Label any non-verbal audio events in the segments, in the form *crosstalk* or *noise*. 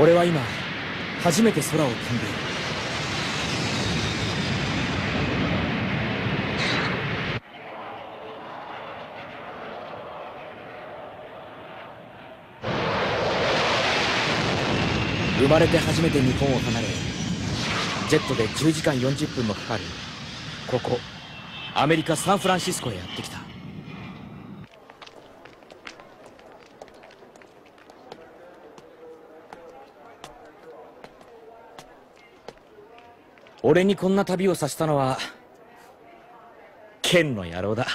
俺は今初めて空を飛んでいる。生まれて初めて日本を離れジェットで10時間40分もかかるここアメリカ・サンフランシスコへやってきた。俺にこんな旅をさせたのは剣の野郎だ。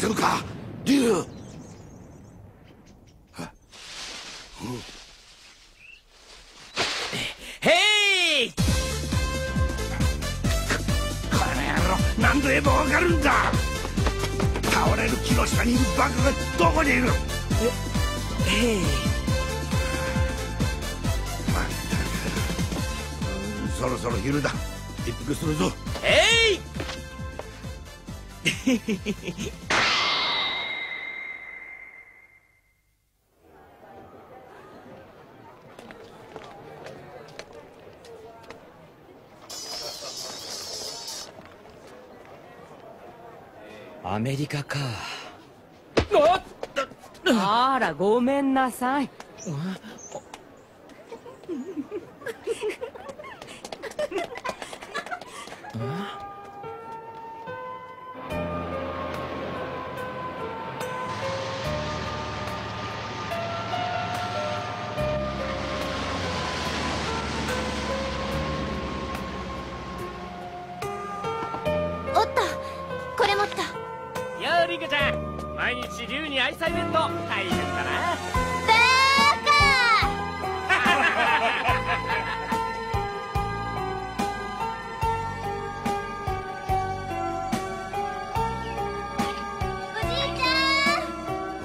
丈夫か？竜へい！この野郎何度言えばわかるんだ？倒れる木の下にいるバカがどこにいる？へい。まったく。そろそろ昼だ。一服するぞ。へい *laughs* アメリカか。あらごめんなさいリンカちゃん。毎日竜に愛妻弁当大変だな。バーカ。おじいちゃ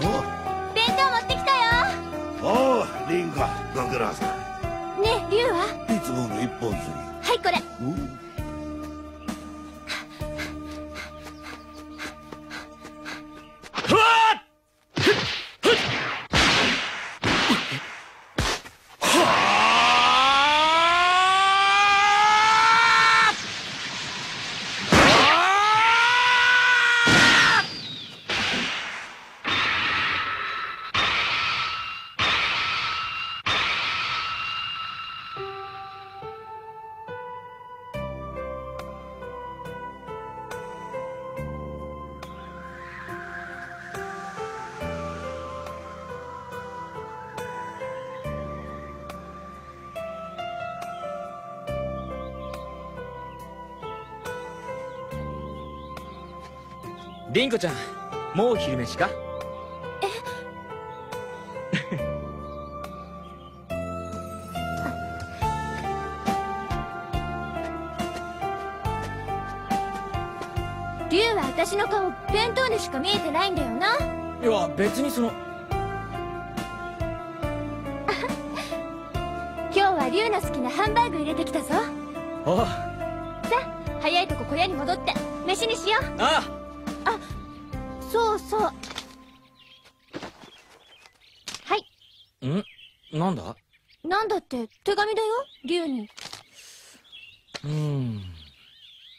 ん。弁当持ってきたよおおリンカご苦労さんねえ龍は？いつもの一本釣はリンコちゃんもう昼飯か？龍は私の顔弁当でしか見えてないんだよな。いや別にその。*laughs* 今日は龍の好きなハンバーグ入れてきたぞ。さあ。あ早いとこ小屋に戻って飯にしよう。あそうそう。はい。ん？なんだ？なんだって？手紙だよ？龍に。うん。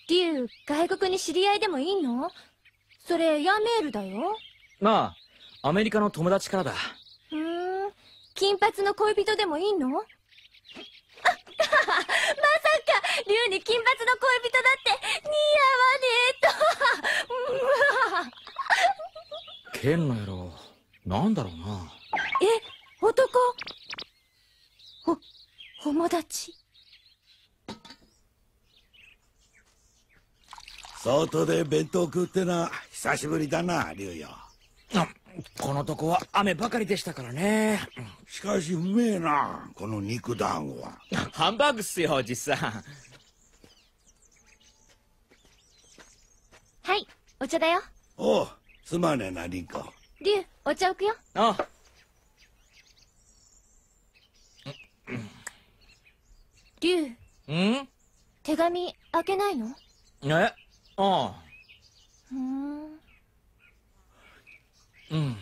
龍外国に知り合いでもいいの？それヤメールだよ。まあアメリカの友達からだ。ふーん。金髪の恋人でもいいの？あ *laughs* まさか竜に金髪の恋人だって似合わねえと剣の野郎なんだろうな。え男？お友達？外で弁当食ってな久しぶりだな竜よあこのとこは雨ばかりでしたからね。しかしうめえなこの肉団子は。*laughs* ハンバーグっすよおじさんはいお茶だよ。おうすまねえなリンコ。竜お茶置くよ。あ。竜ん？手紙開けないの？え？ああ。ん。うん。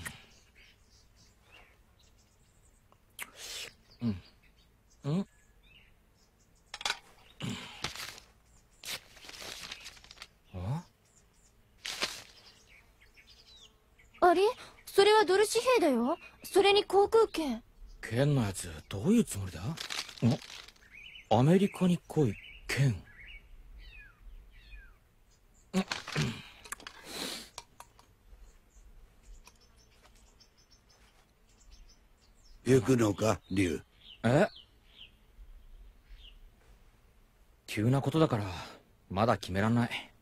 うん。うんああれそれはドル紙幣だよ。それに航空券。剣のやつどういうつもりだ？ん？アメリカに来い剣。行くのか竜え？急なことだからまだ決めらんない